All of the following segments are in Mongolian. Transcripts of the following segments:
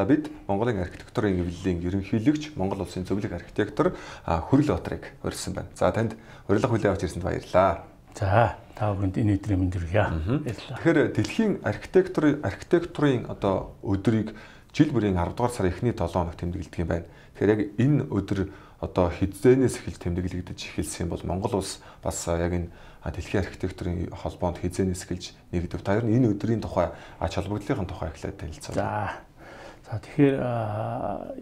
За бид Монголын архитектурын эвлэлийн ерөнхийлөгч Монгол улсын зөвлөх архитектор Хүрэл Батрыг урьдсан байна. За танд урилга хүлээн авч ирсэнд баярлалаа. За та бүхэнд энэ өдрийн мэнд хүргье. Баярлалаа. Тэгэхээр дэлхийн архитектурын архитектурын одоо өдрийг жил бүрийн 10 дугаар сарын эхний 7 хоног тэмдэглэдэг юм байна. Тэгэхээр яг энэ өдөр одоо хизээнээс эхэлж тэмдэглэгдэж эхэлсэн бол Монгол улс бас яг энэ дэлхийн архитектурын холбоонд хизээнээс эхэлж нэгдэв. Та ер нь энэ өдрийн тухай ач холбогдлын тухай эхлээд танилцаа. За. За тэгэхээр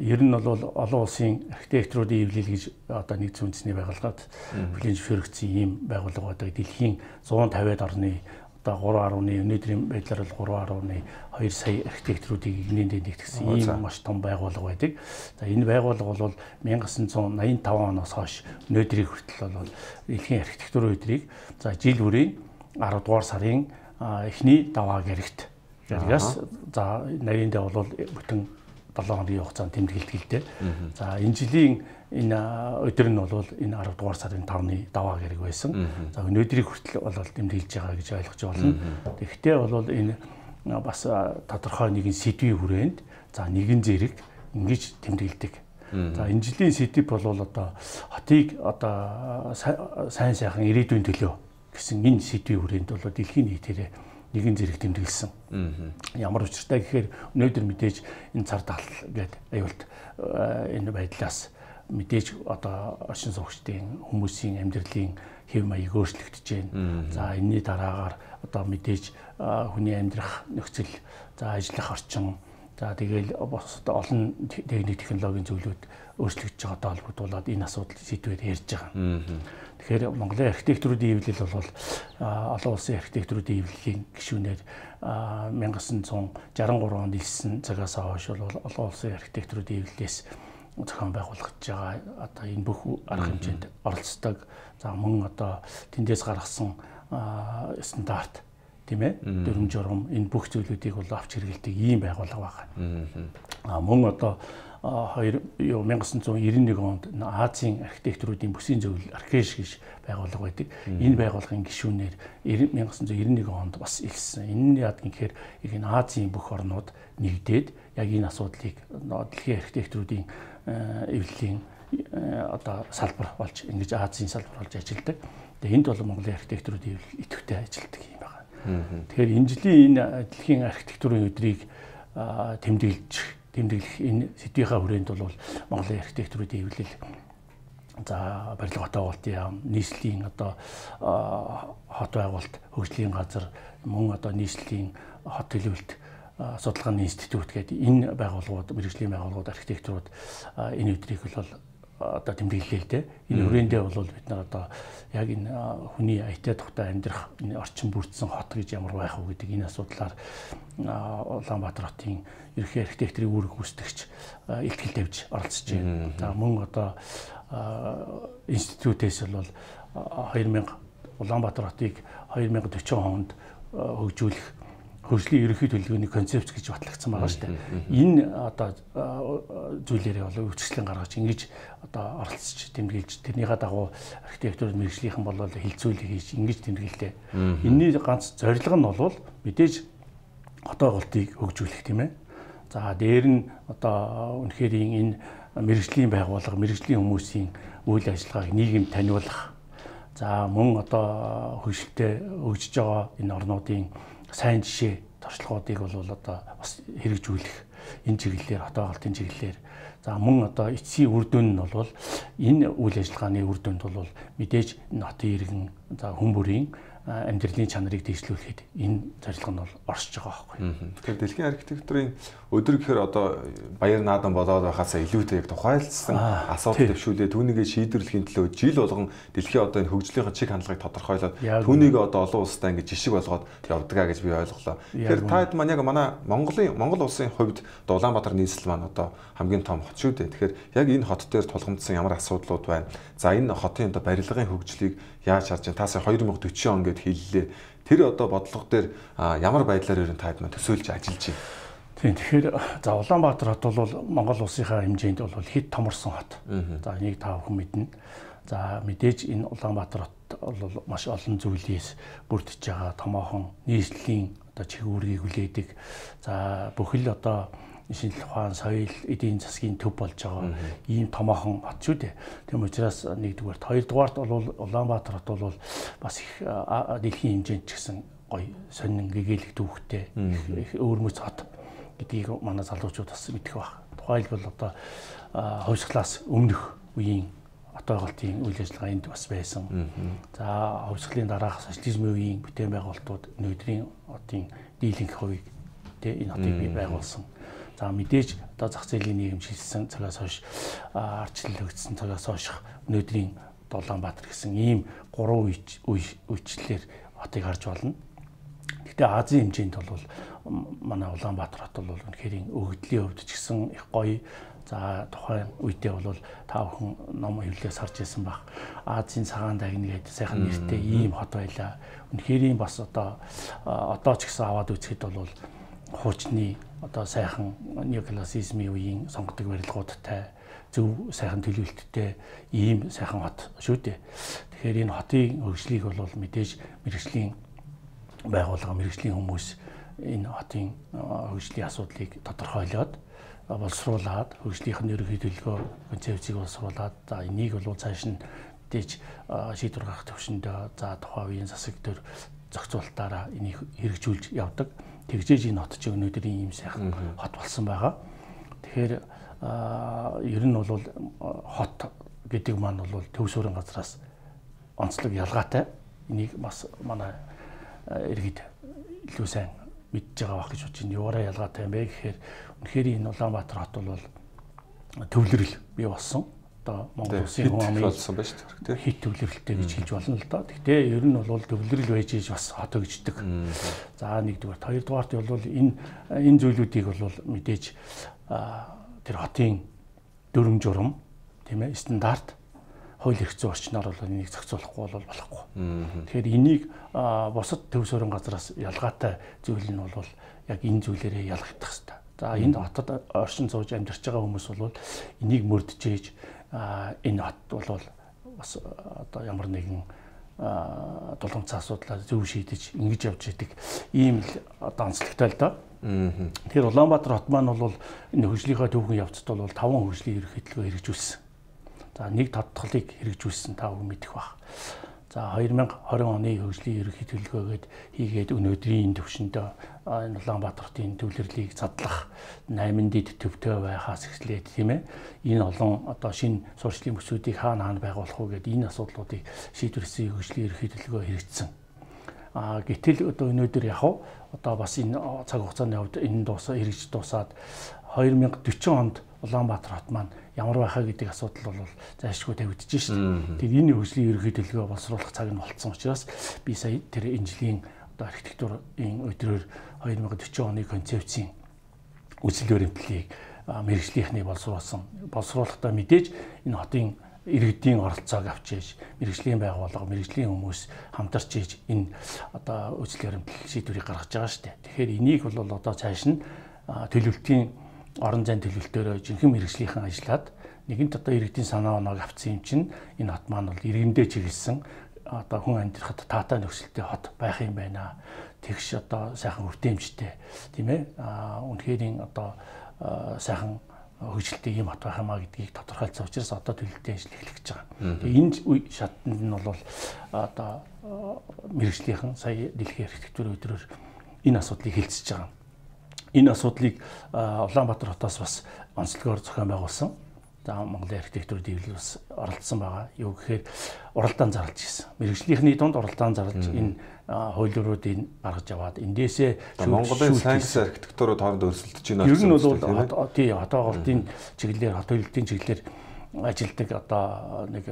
ер нь бол олон улсын архитектуруудын эвлэл гэж одоо нэгдсэн үндэсний байгууллагад бүлээн зөвшөөрөгдсөн ийм байгууллага одоо дэлхийн 150-аад орны одоо 3.1 өнөөдрийн байдлаар бол 3.2 сая архитекторуудыг игнэндээ нэгтгэсэн ийм маш том байгууллага байдаг. За энэ байгууллага бол 1985 оноос хойш өнөөдрийг хүртэл бол дэлхийн архитектурын өдрийг за жил бүрийн 10 дугаар сарын эхний даваа гэрэгт яригаас за нарийндээ бол бүтэн 7 хоногийн хугацаанд дээ. За энэ жилийн энэ өдөр нь бол энэ 10 дугаар сарын 5-ны даваа хэрэг байсан. За өнөөдрийг хүртэл бол тэмдэглэж байгаа гэж ойлгож байна. Тэгэхдээ бол энэ бас тодорхой нэгэн сэдвийн хүрээнд за нэгэн зэрэг ингэж тэмдэглэдэг. За энэ жилийн сэдв бол одоо хотыг одоо сайн сайхан ирээдүйн төлөө гэсэн энэ сэдвийн хүрээнд бол дэлхийн нийтээрээ нэгэн зэрэг тэмдэглэсэн. Ямар учиртай гэхээр өнөөдөр мэдээж энэ цар тал гэдэг аюулт энэ байдлаас мэдээж одоо оршин суугчдын хүмүүсийн амьдралын хэв маяг өөрчлөгдөж байна. За энэний дараагаар одоо мэдээж хүний амьдрах нөхцөл, за ажиллах орчин, за тэгэл бос олон техник технологийн зүйлүүд өөрчлөгдөж байгаатай холбогдуулаад энэ асуудал сэдвээр ярьж байгаа. Тэгэхээр Монголын архитектуруудын эвлэл бол олон улсын архитектуруудын эвлэлийн гишүүнээр 1963 онд илсэн цагаас хойш бол олон улсын архитектуруудын эвлэлээс зохион байгуулагдж байгаа одоо энэ бүх арга хэмжээнд оролцдог. За мөн одоо тэндээс гаргасан стандарт тийм ээ дүрм журам энэ бүх зүйлүүдийг бол авч хэрэгэлдэг ийм байгууллага байна. А мөн одоо 1991 онд Азийн архитектуруудын бүсийн зөвлөл Аркеш гэж байгууллага байдаг. Энэ байгууллагын гишүүнээр 1991 онд бас илсэн. Энэ нь яадаг юм гэхээр энэ Азийн бүх орнууд нэгдээд яг энэ асуудлыг дэлхийн архитектуруудын эвлэлийн одоо салбар болж ингэж Азийн салбар болж ажилладаг. Тэгээ энд бол Монголын архитектуруудын эвлэл идэвхтэй ажилладаг юм. Тэгэхээр энэ жилийн энэ дэлхийн архитектурын өдрийг тэмдэглэж тэмдэглэх энэ сэдвийнхаа хүрээнд бол Монголын архитектуруудын эвлэл за барилга хот байгуулалтын яам нийслэлийн одоо хот байгуулалт хөгжлийн газар мөн одоо нийслэлийн хот төлөвлөлт судалгааны институт гэдэг энэ байгууллагууд мэрэгжлийн байгууллагууд архитектурууд энэ өдрийг бол одоо тэмдэглэлээ дээ. Энэ хүрээндээ бол бид нар одоо яг энэ хүний аятаа тухтай амьдрах энэ орчин бүрдсэн хот гэж ямар байх вэ гэдэг энэ асуудлаар Улаанбаатар хотын ерхий архитектурын үүрэг гүйцэтгэгч илтгэл тавьж оролцож байна. За мөн одоо институтээс бол 2000 Улаанбаатар хотыг 2040 онд хөгжүүлэх хөгжлийн ерөнхий төлөвлөгөөний концепц гэж батлагдсан байгаа шүү дээ. Энэ одоо зүйлээрээ болоо өвчлэн гаргаж ингэж одоо оролцож тэмдэглэж тэрнийхээ дагуу архитектур мэрэгжлийнхэн болоо хилцүүлэг хийж ингэж тэмдэглэлээ. Энийний ганц зорилго нь бол мэдээж хотоо голтыг хөгжүүлэх тийм ээ. За дээр нь одоо үнэхээр энэ мэрэгжлийн байгууллага, мэрэгжлийн хүмүүсийн үйл ажиллагааг нийгэм таниулах. За мөн одоо хөгжилтэй өгжж байгаа энэ орнуудын сайн жишээ туршлагуудыг бол одоо бас хэрэгжүүлэх энэ чиглэлээр хотоо галтын чиглэлээр. За мөн одоо эцсийн үр дүн нь бол энэ үйл ажиллагааны үр дүнд бол мэдээж энэ хотын иргэн за хүн бүрийн амьдралын чанарыг дэвшлүүлэхэд энэ зорилго нь бол оршиж байгаа байхгүй. Тэгэхээр дэлхийн архитектурын өдөр гэхээр одоо баяр наадан болоод байхаасаа илүүтэй яг тухайлсан асуудал дэвшүүлээ түүнийгээ шийдвэрлэхийн төлөө жил болгон дэлхийн одоо энэ хөгжлийн чиг хандлагыг тодорхойлоод түүнийг одоо олон улстай ингэ жишг болгоод явдгаа гэж би ойлголоо. Тэгэхээр таад маань яг манай Монголын Монгол улсын хувьд Улаанбаатар нийслэл маань одоо хамгийн том хот шүү дээ. Тэгэхээр яг энэ хот дээр тулгамдсан ямар асуудлууд байна. За энэ хотын одоо барилгын хөгжлийг яаж харж байна? Таасаа 2040 он гэд хэллээ. Тэр одоо бодлого дээр ямар байдлаар ерөн таад маань төсөөлж ажиллаж байна? Тийм тэгэхээр за Улаанбаатар хот бол Монгол улсынхаа хэмжээнд бол хэд томорсон хот. За энийг та бүхэн мэднэ. За мэдээж энэ Улаанбаатар хот бол маш олон зүйлээс бүрдэж байгаа томоохон нийслэлийн одоо чигүүргийг хүлээдэг. За бүхэл одоо шинжлэх ухаан, соёл, эдийн засгийн төв болж байгаа ийм томоохон хот шүү дээ. Тийм учраас нэгдүгээрт, хоёрдугаарт бол Улаанбаатар хот бол бас их дэлхийн хэмжээнд ч гэсэн гоё сонин гэгээлэг түүхтэй их өөрмөц хот гэдгийг манай залуучууд бас мэдэх баг. Тухайлбал одоо хувьсгалаас өмнөх үеийн отоогоолтын үйл ажиллагаа энд бас байсан. За хувьсгалын дараах социализмын үеийн бүтээн байгуулалтууд өнөөдрийн одын дийлэнх хувийг тэ энэ хотыг бий байгуулсан. За мэдээж одоо зах зээлийн нийгэм шилжсэн цагаас хойш арчлагдсан цагаас хойш өнөөдрийн Улаанбаатар гэсэн ийм гурван үечлэлээр хотыг харж болно. Гэтэ Азийн хэмжээнд бол манай Улаанбаатар хот бол үнэхээр өгдлийн хувьд ч гэсэн их гоё За тухайн үедээ бол та бүхэн ном хэвлэлээс харж ирсэн баг. Азийн цагаан дагны гэдэг сайхан нэртэй ийм хот байлаа. Үнэхээр бас одоо одоо ч гэсэн аваад үзэхэд бол хуучны одоо сайхан неоклассизмын үеийн сонгодог барилгуудтай зөв сайхан төлөвлөлттэй ийм сайхан хот шүү дээ. Тэгэхээр энэ хотын хөгжлийг бол мэдээж мэрэгжлийн байгууллага, мэрэгжлийн хүмүүс энэ хотын хөгжлийн асуудлыг тодорхойлоод боловсруулад хөгжлийнх нь ерөнхий төлөвлөгөө концепцийг боловсруулад за энийг бол цааш нь дэж шийдвэр гаргах төвшөндөө за тухайн үеийн засаг төр зохицуулалтаараа энийг хэрэгжүүлж явдаг тэгжээж энэ хот чинь өнөөдрийн ийм сайхан хот болсон байгаа. Тэгэхээр ер нь бол хот гэдэг маань бол төв суурин газраас онцлог ялгаатай. Энийг бас манай иргэд илүү сайн мэдж байгаа байх гэж бодож байна. Юураа ялгаатай юм бэ гэхээр үнэхээр энэ Улаанбаатар хот бол төвлөрөл бий болсон одоо Монгол улсын хүн амын болсон байна шүү дээ. Хит төвлөрөлтэй гэж хэлж болно л доо. Гэхдээ ер нь бол төвлөрөл байж иж бас хотогждөг. За нэгдүгээр, хоёрдугаарт бол энэ энэ зүйлүүдийг бол мэдээж тэр хотын дүрм журам тийм ээ стандарт хууль эрх зүйн орчноор бол энийг зохицуулахгүй бол болохгүй. Тэгэхээр энийг бусад төв суурин газраас ялгаатай зүйл нь бол яг энэ зүйлээрээ ялгагдах хэрэгтэй. За энд хотод оршин сууж амьдарч байгаа хүмүүс бол энийг мөрдөж энэ хот бол бас одоо ямар нэгэн дулгамцсан асуудлаа зөв шийдэж ингэж явж идэг ийм л одоо онцлогтой л доо. Тэгэхээр Улаанбаатар хот маань бол энэ хөгжлийнхаа төвхөн явцад бол таван хөгжлийн ерөнхийдөлгөө хэрэгжүүлсэн. За нэг тодтголыг хэрэгжүүлсэн та бүхэн мэдэх бах. За 2020 оны хөгжлийн ерөнхий төлөвлөгөөгээд хийгээд өнөөдрийн төвшөндөө энэ Улаанбаатартын төвлөрлийг задлах 8 дид төвтэй байхаас эхлээд тийм ээ энэ олон одоо шинэ сурчлалын бүсүүдийг хаана хаана байгуулах вэ гэдэг энэ асуудлуудыг шийдвэрсэн хөгжлийн ерөнхий төлөвлөгөө хэрэгжсэн. А гэтэл одоо өнөөдөр яг одоо бас энэ цаг хугацааны хувьд энэ дуусаа хэрэгж дуусаад 2040 онд Улаанбаатар хот маань ямар байхаа гэдэг асуудал бол зайлшгүй тавигдчихэж шүү дээ. Тэгээд энэ хөгжлийн ерөнхий төлөвлөгөө боловсруулах цаг нь болцсон учраас би сая тэр энэ жилийн одоо архитектурын өдрөөр 2040 оны концепцийн үсэл баримтлалыг мэрэгжлийнхний боловсруулсан. Боловсруулахдаа мэдээж энэ хотын иргэдийн оролцоог авч ийж мэрэгжлийн байгууллага, мэрэгжлийн хүмүүс хамтарч ийж энэ одоо үсэл баримтлал шийдвэрийг гаргаж байгаа шүү дээ. Тэгэхээр энийг бол одоо цааш нь төлөвлөлтийн орон зайн төлөвлөлтөөрөө жинхэнэ мэрэгжлийнхэн ажиллаад нэгэнт одоо иргэдийн санаа оноог авцсан юм чинь энэ хот маань бол иргэндээ чиглэсэн одоо хүн амьдрахад таатай нөхцөлтэй хот байх юм байна. Тэгш одоо сайхан хүртээмжтэй тийм ээ. Аа үнэхээр одоо сайхан хөгжилтэй юм хот байх юмаа гэдгийг тодорхойлсон учраас одоо төлөвлөлтийн ажил эхлэж байгаа. Тэгээ энэ үе шатнд нь бол одоо мэрэгжлийнхэн сая дэлхийн архитектурын өдрөөр энэ асуудлыг хэлцэж байгаа энэ асуудлыг Улаанбаатар хотоос бас онцлогоор зохион байгуулсан. За Монголын архитектур дэвлэл бас оролцсон байгаа. Юу гэхээр уралдаан зарлж ирсэн. Мэргэжлийнхний дунд уралдаан зарлж энэ хуулиуруудыг гаргаж аваад эндээсээ Монголын сайнс архитектурууд хооронд өрсөлдөж байна. Ер нь бол тий хотоо голтын чиглэлээр хот төлөлтийн чиглэлээр ажилдаг одоо нэг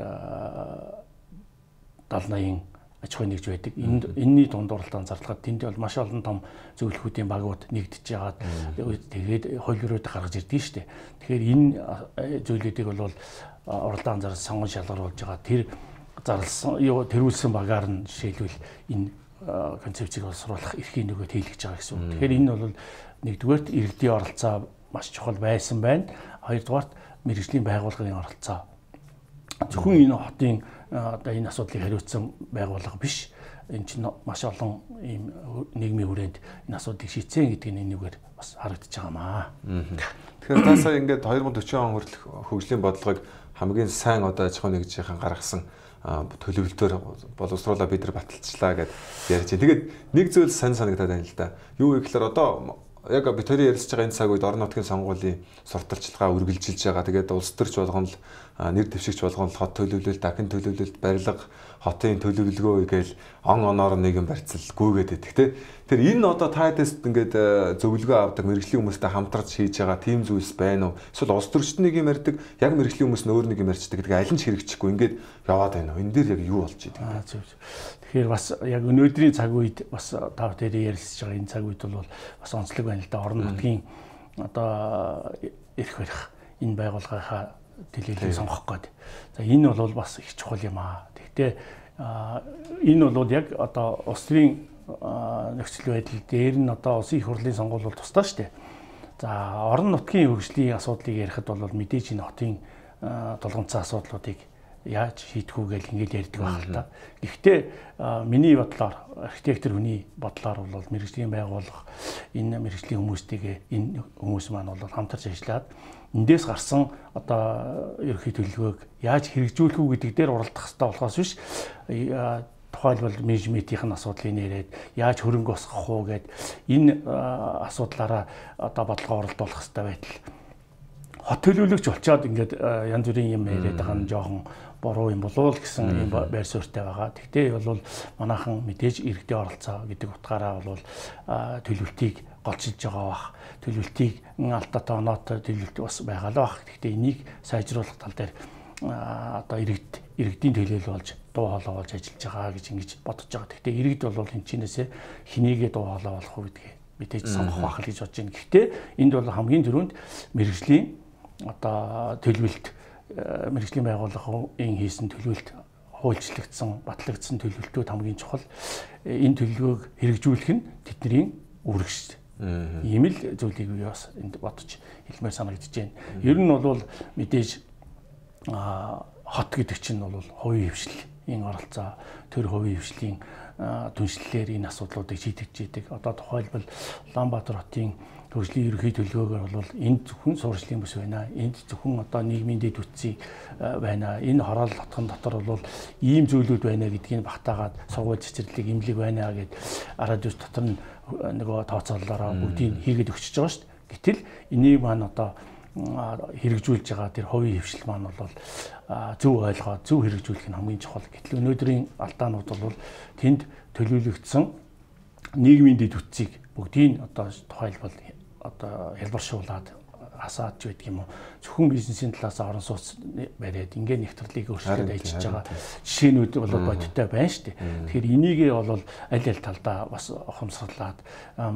70 80 аж ахуйн нэгж байдаг. Энд энэний дунд уралдаан зарлагад тэнд бол маш олон том зөвлөхүүдийн багууд нэгдэж яагаад тэгээд хуулиурууд гаргаж ирдэг шүү дээ. Тэгэхээр энэ зүйлүүдийг бол уралдаан зар сонгон шалгаруулж байгаа тэр зарлсан юу тэрүүлсэн багаар нь жишээлбэл энэ концепцийг боловсруулах эрхийн нөгөөд хийлгэж байгаа гэсэн үг. Тэгэхээр энэ бол нэгдүгээрт иргэдийн оролцоо маш чухал байсан байна. Хоёрдугаарт мэрэгжлийн байгууллагын оролцоо. Зөвхөн энэ хотын одоо энэ асуудлыг хариуцсан байгууллага биш. Энэ чинь маш олон ийм нийгмийн хүрээнд энэ асуудлыг шийдсэн гэдэг нь энэгээр бас харагдаж байгаамаа. Тэгэхээр та сая ингээд 2040 он хүртэлх хөгжлийн бодлогыг хамгийн сайн одоо аж ахуйн нэгжийнхэн гаргасан төлөвлөлтөөр боловсруулаа бид нар баталцлаа гэд ярьж байна. Тэгээд нэг зүйл сайн санагдаад байна л да. Юу вэ гэхээр одоо яг бид хоёрын ярьж байгаа энэ цаг үед орон нутгийн сонгуулийн сурталчилгаа үргэлжилж байгаа. Тэгээд улс төрч болгоно л нэр дэвшигч болгоно л хот төлөвлөлт, дахин төлөвлөлт, барилга, хотын төлөвлөгөө гээл он оноор нэг юм барьцалгүйгээд байдаг те. Тэр энэ одоо та тест ингээд зөвлөгөө авдаг мэрэгжлийн хүмүүстэй хамтарч хийж байгаа тийм зүйлс байна уу? Эсвэл улс төрчд нэг юм ярьдаг, яг мэрэгжлийн хүмүүс нь өөр нэг юм ярьцдаг гэдэг аль нь ч хэрэгжихгүй ингээд яваад байна уу? Энэ дээр яг юу болж юм? Тэгэхээр бас яг өнөөдрийн цаг үед бас тав дээр ярилцж байгаа энэ цаг үед бол бас онцлог байна л да. Орон нутгийн одоо эрх барих энэ байгууллагынхаа дэлхийдээ сонгох гээд. За энэ бол бас их чухал юм аа. Гэхдээ энэ бол яг одоо улс төрийн нөхцөл байдал дээр нь одоо улсын их хурлын сонгуул бол тусдаа шүү дээ. За орон нутгийн хөгжлийн асуудлыг ярихад бол мэдээж энэ хотын тулгымцсан асуудлуудыг яаж шийдэх үү гэж ингээд ярьдаг байх л та. Гэхдээ миний бодлоор архитектор хүний бодлоор бол мэрэгжлийн байгууллага энэ мэрэгжлийн хүмүүстэйгээ энэ хүмүүс маань бол хамтарч ажиллаад эндээс гарсан одоо ерөнхий төлөвлөгөөг яаж хэрэгжүүлэх үү гэдэг дээр уралдах хэрэгтэй болохоос биш. Тухайлбал менежментийн асуудлыг нэрээд яаж хөрөнгө босгох уу гэд энэ асуудлаараа одоо бодлого оролдуулах хэрэгтэй байтал. Хот төлөвлөгч болчоод ингээд янз бүрийн юм яриад байгаа нь жоохон буруу юм болов уу гэсэн юм байр суурьтай байгаа. Гэхдээ бол манайхан мэдээж иргэдийн оролцоо гэдэг утгаараа бол төлөвлөлтийг голчилж байгаа бах. Төлөвлөлтийг алдаатай оноотой төлөвлөлт бас байгаа л бах. Гэхдээ энийг сайжруулах тал дээр одоо иргэд иргэдийн төлөөлөл болж дуу хоолой болж ажиллаж байгаа гэж ингэж бодож байгаа. Гэхдээ иргэд бол энэ чинээсээ хинийгээ дуу хоолой болох уу гэдгийг мэдээж сонгох байх л гэж бодож байна. Гэхдээ энд бол хамгийн түрүүнд мэрэгжлийн одоо төлөвлөлт мэрэгжлийн байгууллагын хийсэн төлөвлөлт хуульчлагдсан, батлагдсан төлөвлөлтүүд хамгийн чухал. Энэ төлөвлөгөөг хэрэгжүүлэх нь тэдний үүрэг шүү дээ. Ийм л зүйлийг би бас энд бодож хэлмээр санагдаж байна. Ер нь бол мэдээж хот гэдэг чинь бол хувийн хвшлийн оролцоо төр хувийн хвшлийн түншлэлээр энэ асуудлуудыг шийдэж идэг. Одоо тухайлбал Улаанбаатар хотын хөгжлийн ерөнхий төлөвлөгөөр бол энд зөвхөн суурьшлийн бүс байна. Энд зөвхөн одоо нийгмийн дэд үтсийг байна. Энэ хороол хотхон дотор бол ийм зүйлүүд байна гэдгийг багтаагаад сургууль цэцэрлэг имлэг байна гэд радиус дотор нь нөгөө тооцоололоороо бүгдийг хийгээд өгчөж байгаа шүү дээ. Гэтэл энийг маань одоо хэрэгжүүлж байгаа тэр хувийн хвшил маань бол зөв ойлгоод зөв хэрэгжүүлэх нь хамгийн чухал. Гэтэл өнөөдрийн алдаанууд бол тэнд төлөвлөгдсөн нийгмийн дэд үтцийг бүгдийг одоо тухайлбал одоо хялбаршуулад асаад ч байдаг юм уу? Зөвхөн бизнесийн талаас орон сууц бариад ингээ нэгтгэрлийг өөрчлөлтөд ажиллаж байгаа жишээнүүд бол бодиттой байна шүү дээ. Тэгэхээр энийгээ бол аль аль талдаа бас ухамсарлаад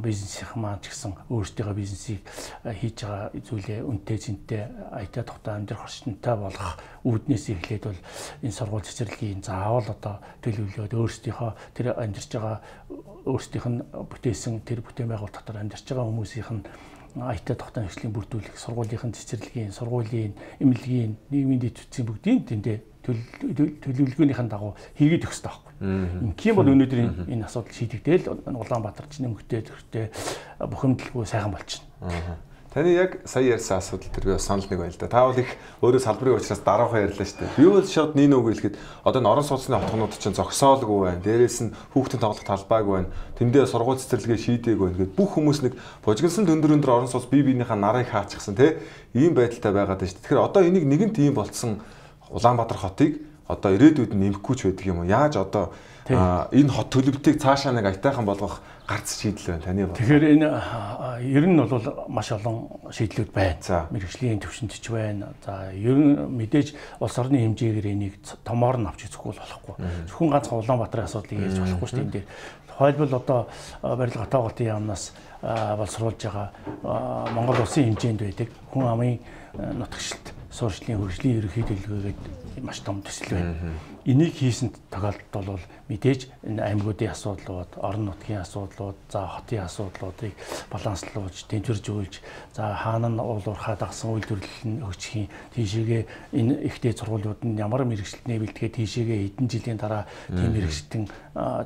бизнесийн маань ч гэсэн өөрсдийнхөө бизнесийг хийж байгаа зүйлээ үнэтэй зинтэй аятаа тухтай амьдрах орчинтай болгох үүднээс эхлээд бол энэ сургууль цэцэрлэгийн заавал одоо төлөвлөлөөд өөрсдийнхөө тэр амьдарч байгаа өөрсдийнх нь бүтээсэн тэр бүтээн байгуулалт дотор амьдарч байгаа хүмүүсийнх нь IT тогтоон хөгжлийн бүрдүүлэх, сургуулийнхын цэцэрлэгийн, сургуулийн, эмнэлгийн, нийгмийн дэд үтсийн бүгдийн тэндээ төлөвлөгөөнийхэн дагуу хийгээд өгөх хэрэгтэй байхгүй. Ингийн бол өнөөдөр энэ асуудал шийдэгдээл Улаанбаатар ч нэмэгдээ төрхтэй бухимдалгүй сайхан болчихно. Таны яг сая ярьсан асуудал төр би бас санал нэг байна л да. Та бол их өөрөө салбарын учраас дараахан ярьлаа шүү дээ. Би бол шууд нин үг хэлэхэд одоо н орон сууцны хотгонууд чинь зогсоолгүй байна. Дээрээс нь хүүхдийн тоглох талбайг байна. Тэндээ сургууль цэцэрлэгээ шийдээг байна. Гэт бүх хүмүүс нэг бужигнсан дөндөр өндөр орон сууц бие биенийхээ нарыг хаачихсан тий. Ийм байдалтай байгаад байна шүү дээ. Тэгэхээр одоо энийг нэгэнт ийм болцсон Улаанбаатар хотыг одоо ирээдүйд нэмэхгүй ч байдаг юм уу? Яаж одоо энэ хот төлөвлөлтийг цаашаа нэг аятайхан болгох гарц шийдэл байна таны бодлоо. Тэгэхээр энэ ер нь бол маш олон шийдлүүд байна. Мэргэжлийн төвшөнд ч байна. За ер нь мэдээж улс орны хэмжээгээр энийг томоор нь авч үзэхгүй болохгүй. Зөвхөн ганц Улаанбаатарын асуудлыг ярьж болохгүй шүү дээ. Тухайлбал одоо барилга хатааголтын яамнаас боловсруулж байгаа Монгол улсын хэмжээнд байдаг хүн амын нутагшилт суурьшлийн хөгжлийн ерөнхий төлөвлөгөөгээд маш том төсөл байна. Энийг хийсэнд тохиолдолд бол мэдээж энэ аймагуудын асуудлууд, орон нутгийн асуудлууд, за хотын асуудлуудыг баланслуулж, тэнцвэржүүлж, за хаана нь уул уурхай дагсан үйлдвэрлэл нь өгчхийн тийшээгээ энэ ихтэй сургуулиуд нь ямар мэрэгчлэлтний бэлтгээ тийшээгээ хэдэн жилийн дараа тийм мэрэгчлэн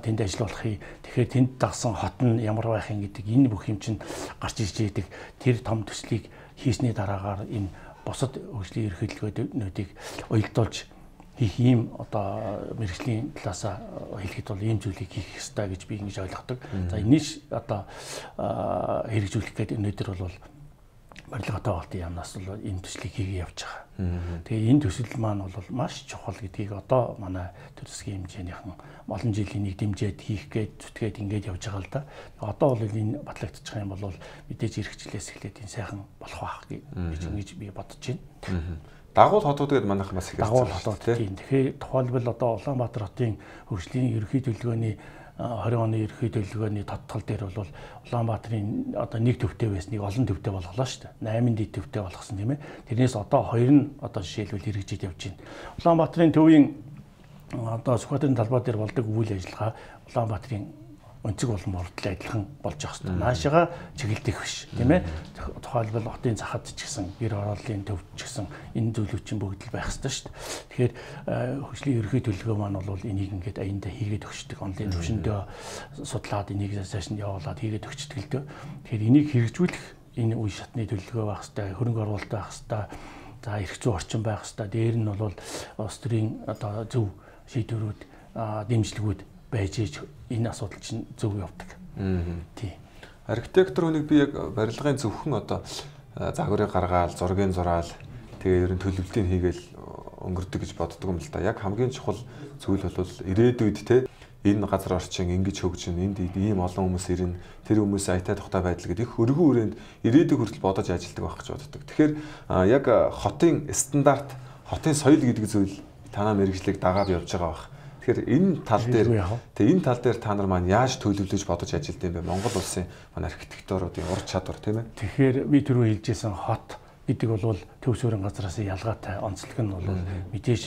тэнд ажиллуулахыг тэгэхээр тэнд дагсан хот нь ямар байх юм гэдэг энэ бүх юм чинь гарч иж идэг. Тэр том төслийг хийсний дараагаар энэ бусад хөгжлийн ерөнхийлөгчдүүдийг уялдуулж хийх ийм одоо мэрэгжлийн талаас хэлэхэд бол ийм зүйлийг хийх ёстой гэж би ингэж ойлгодог. За энэш одоо хэрэгжүүлэх гэдэг өнөөдөр бол барилгатай болтын яамнаас л энэ төслийг хийгээ явж байгаа. Тэгээ энэ төсөл маань бол маш чухал гэдгийг одоо манай төр засгийн хэмжээнийхэн олон жилийн нэг дэмжээд хийх гээд зүтгээд ингээд явж байгаа л да. Одоо бол энэ батлагдчих юм бол мэдээж эрхчлээс эхлээд энэ сайхан болох байх гэж ингэж би бодож байна. Дагуул хотууд гэдэг манайх бас их дагуул хотууд тийм. Тэгэхээр тухайлбал одоо Улаанбаатар хотын хөгжлийн ерөнхий төлөвлөгөөний 20 оны ерхий төлөвлөгөөний тодтол дээр бол Улаанбаатарын одоо нэг төвтэй байсныг олон төвтэй болголоо шүү дээ. 8 дэд төвтэй болгосон тийм ээ. Тэрнээс одоо хоёр нь одоо жишээлбэл хэрэгжиж явж байна. Улаанбаатарын төвийн одоо Сүхбаатарын талбай дээр болдог үйл ажиллагаа Улаанбаатарын өнцөг болон мордол адилхан болж явах хэрэгтэй. Наашаага чиглэлдэх биш, тийм ээ. Тухайлбал хотын захад ч гэсэн, гэр орооллын төвд ч гэсэн энэ зүйлүүд чинь бүгд л байх хэрэгтэй шүү дээ. Тэгэхээр э, хөгжлийн ерөнхий төлөвлөгөө маань бол энийг ингээд аяндаа хийгээд өгчдөг. Онлайн төвшөндөө судлаад энийг цааш нь явуулаад хийгээд өгчдөг л дээ. Тэгэхээр энийг хэрэгжүүлэх энэ үе шатны төлөвлөгөө байх хэрэгтэй, хөрөнгө оруулалт байх хэрэгтэй. За эрх зүй орчин байх хэрэгтэй. Дээр нь бол улс төрийн одоо зөв шийдвэрүүд дэмжлэгүүд байж иж энэ асуудал чинь зөв явдаг. Аа. Тий. Архитектор хүнийг би яг барилгын зөвхөн одоо загварыг гаргаал, зургийг зураал тэгээ ер нь төлөвлөлтийг хийгээл өнгөрдөг гэж боддог юм л да. Яг хамгийн чухал зүйл бол ирээдүйд те энэ газар орчин ингэж хөгжин энд ийм олон хүмүүс ирнэ тэр хүмүүс аятай тухтай байдал гэдэг их өргөн үрээнд ирээдүйг хүртэл бодож ажилладаг байх гэж боддог. Тэгэхээр яг хотын стандарт, хотын соёл гэдэг зүйл танаа мэрэгжлийг дагаад явж байгаа бах. Тэгэхээр энэ тал дээр тэгээ энэ тал дээр та нар маань яаж төлөвлөж бодож ажилд юм бэ? Монгол улсын манай архитекторуудын ур чадвар тийм ээ. Тэгэхээр би түрүү хэлжсэн хот гэдэг бол төв суурин газраас ялгаатай онцлог нь бол мэдээж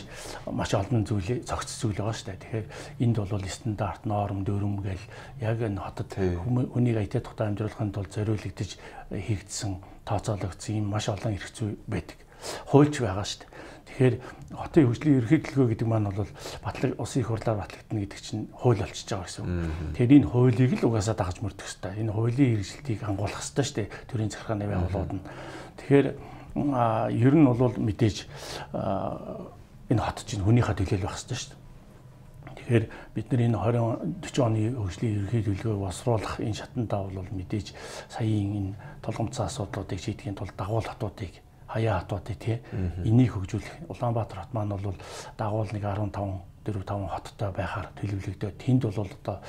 маш олон зүйл зохиц зүйл байгаа шүү дээ. Тэгэхээр энд бол стандарт, норм, дүрм гэл яг энэ хотод хүнийг аятай тухтай амжруулахын тулд зориулагдж хийгдсэн тооцоологдсон юм маш олон эрх зүй байдаг. Хуульч байгаа шүү дээ. Тэгэхээр хотын хөгжлийн ерхий төлгөө гэдэг маань бол батлаг улсын их хурлаар батлагдана гэдэг чинь хууль болчихж байгаа гэсэн. Тэгэхээр энэ хуулийг л угаасаа дагаж мөрдөх хэрэгтэй. Энэ хуулийн хэрэгжилтийг хангуулах хэрэгтэй шүү дээ. Төрийн захиргааны байгууллагууд нь. Тэгэхээр ер нь бол мэдээж энэ хот чинь хүнийхээ төлөөл байх хэрэгтэй шүү дээ. Тэгэхээр бид нар энэ 20 40 оны хөгжлийн ерхий төлгөө босруулах энэ шатандаа бол мэдээж саяын энэ тулгымцсан асуудлуудыг шийдэхин тулд дагуул хотуудыг хаяа хотуудыг тий. Энийг хөгжүүлэх Улаанбаатар хот маань бол дагуул нэг 15 4 5 хоттой байхаар төлөвлөгдөө. Тэнд бол одоо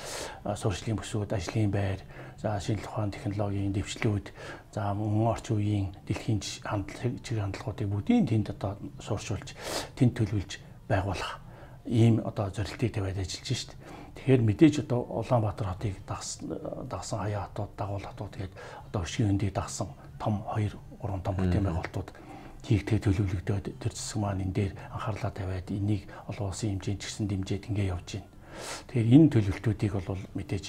суурьшлийн бүсүүд, ажлын байр, за шинжлэх ухааны технологийн дэвшлүүд, за мөн орчин үеийн дэлхийн хандлага чиг хандлагуудыг бүгдийг тэнд одоо суурьшуулж, тэнд төлөвлөж байгуулах ийм одоо зорилтыг тавиад ажиллаж шít. Тэгэхээр мэдээж одоо Улаанбаатар хотыг дагсан дагсан хаяа хотууд, дагуул хотууд тэгээд одоо өшгийн хөндийг дагсан том хоёр гурван том бүтээн байгуулалтууд хийгдэх төлөвлөгдөөд тэр зэсэг маань энэ дээр анхаарлаа тавиад энийг олон улсын хэмжээнд ч гэсэн дэмжиж ингээ явж байна. Тэгэхээр энэ төлөвлөлтүүдийг бол мэдээж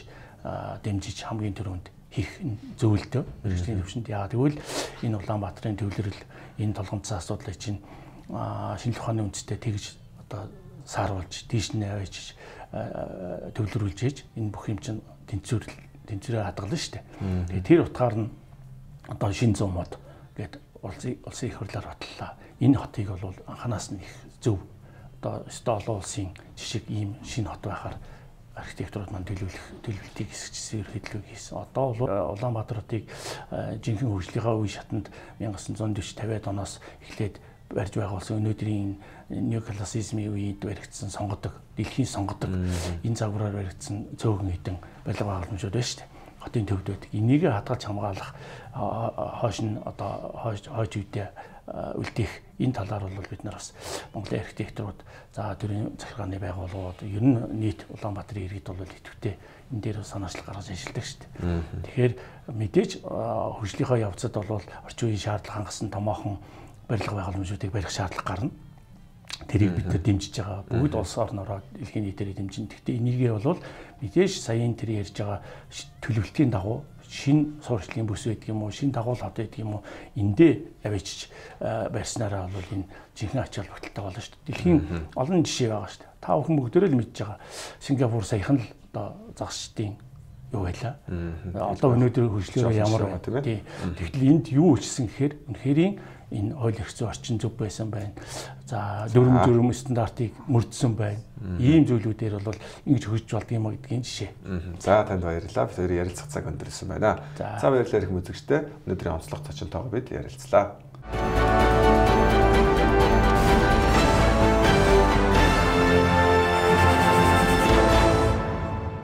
дэмжиж хамгийн түрүүнд хийх зөвлөдөө мэрэгжлийн төвшөнд. Яа тэгвэл энэ Улаанбаатарын төвлөрөл энэ толгомцсон асуудлыг чинь шинжлэх ухааны үндэстэй тэгж одоо сааруулж тийш нь авчиж төвлөрүүлж ээж энэ бүх юм чинь тэнцвэр тэнцвэрээ хадгална шүү дээ. Тэгээ тэр утгаар нь одоо шин зам мод гээд улсын улсын их хурлаар батллаа. Энэ хотыг бол анханаас нь их зөв одоо өстой олон улсын жишг ийм шинэ хот байхаар архитектурууд маань төлөвлөх төлөвлөлтийг хэсэгчсэн ерөнхийлөг хийсэн. Одоо бол э, Улаанбаатар хотыг э, жинхэнэ хөгжлийнхаа үе шатанд 1940 50-ад оноос эхлээд барьж байгуулсан өнөөдрийн неоклассизмын үед баригдсан сонгодог, дэлхийн сонгодог энэ загвараар баригдсан цөөхөн хитэн барилга байгууламжууд байна шүү дээ хотын төвд байдаг. Энийг хадгалж хамгаалах хойш нь одоо хойш хойч үедээ үлдээх энэ талаар бол бид нар бас Монголын архитекторууд за төрийн захиргааны байгууллагууд ер нь нийт Улаанбаатарын иргэд бол идэвхтэй энэ дээр санаачлал гаргаж ажилладаг шүү дээ. Тэгэхээр мэдээж хөгжлийнхөө явцад бол орчин үеийн шаардлага хангасан томоохон барилга байгууламжуудыг барих шаардлага гарна. Тэрийг бид нар дэмжиж байгаа. Бүгд улс орнороо дэлхийн нийтээр дэмжин. Гэхдээ энийгээ бол мэдээж саяын тэр ярьж байгаа төлөвлөлтийн дагуу шин суурьшлын бүс байдаг юм уу, шин дагуул хот байдаг юм уу, эндээ авчиж барьснараа бол энэ жинхэнэ ач холбогдолтой болно шүү дээ. Дэлхийн олон жишээ байгаа шүү дээ. Та бүхэн бүгдээрээ л мэдж байгаа. Сингапур саяхан л одоо загсчдын юу байлаа. Одоо өнөөдөр хөгжлөөр ямар байна тийм. Тэгтэл энд юу өчсөн гэхээр үнэхэрийн энэ ойл зүйн орчин зөв байсан байна. За дүрм дүрм стандартыг мөрдсөн байна. Ийм зүйлүүдээр бол ингэж хөгжиж болдго юм а гэдгийн жишээ. За танд баярлалаа. Бид хоёр ярилцах цаг өндөрлсөн байна. За баярлалаа их үзэгчтэй. Өнөөдрийн онцлог цочин тоогоо бид ярилцлаа.